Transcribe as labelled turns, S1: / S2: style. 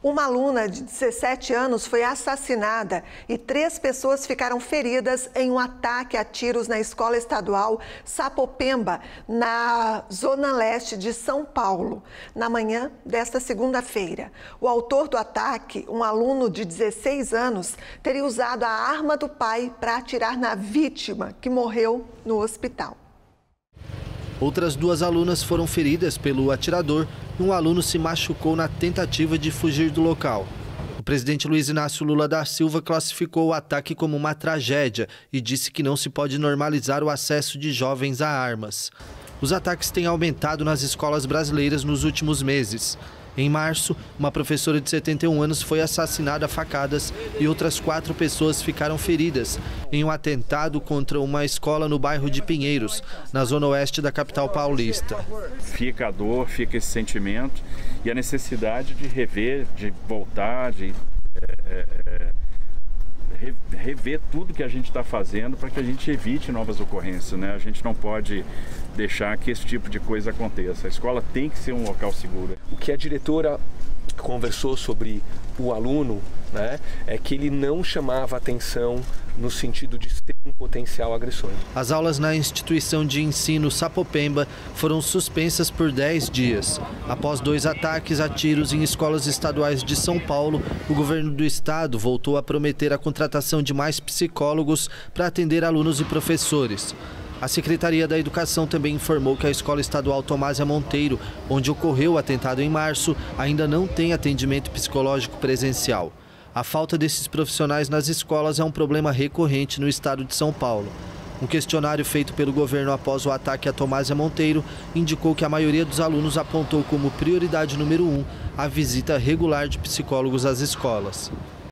S1: Uma aluna de 17 anos foi assassinada e três pessoas ficaram feridas em um ataque a tiros na escola estadual Sapopemba, na zona leste de São Paulo, na manhã desta segunda-feira. O autor do ataque, um aluno de 16 anos, teria usado a arma do pai para atirar na vítima, que morreu no hospital.
S2: Outras duas alunas foram feridas pelo atirador um aluno se machucou na tentativa de fugir do local. O presidente Luiz Inácio Lula da Silva classificou o ataque como uma tragédia e disse que não se pode normalizar o acesso de jovens a armas. Os ataques têm aumentado nas escolas brasileiras nos últimos meses. Em março, uma professora de 71 anos foi assassinada a facadas e outras quatro pessoas ficaram feridas em um atentado contra uma escola no bairro de Pinheiros, na zona oeste da capital paulista.
S3: Fica a dor, fica esse sentimento e a necessidade de rever, de voltar, de é, é, rever tudo que a gente está fazendo para que a gente evite novas ocorrências. Né? A gente não pode deixar que esse tipo de coisa aconteça. A escola tem que ser um local seguro.
S4: O que a diretora conversou sobre o aluno né, é que ele não chamava atenção no sentido de ser potencial agressor.
S2: As aulas na instituição de ensino Sapopemba foram suspensas por 10 dias. Após dois ataques a tiros em escolas estaduais de São Paulo, o governo do estado voltou a prometer a contratação de mais psicólogos para atender alunos e professores. A Secretaria da Educação também informou que a Escola Estadual Tomásia Monteiro, onde ocorreu o atentado em março, ainda não tem atendimento psicológico presencial. A falta desses profissionais nas escolas é um problema recorrente no estado de São Paulo. Um questionário feito pelo governo após o ataque a Tomásia Monteiro indicou que a maioria dos alunos apontou como prioridade número um a visita regular de psicólogos às escolas.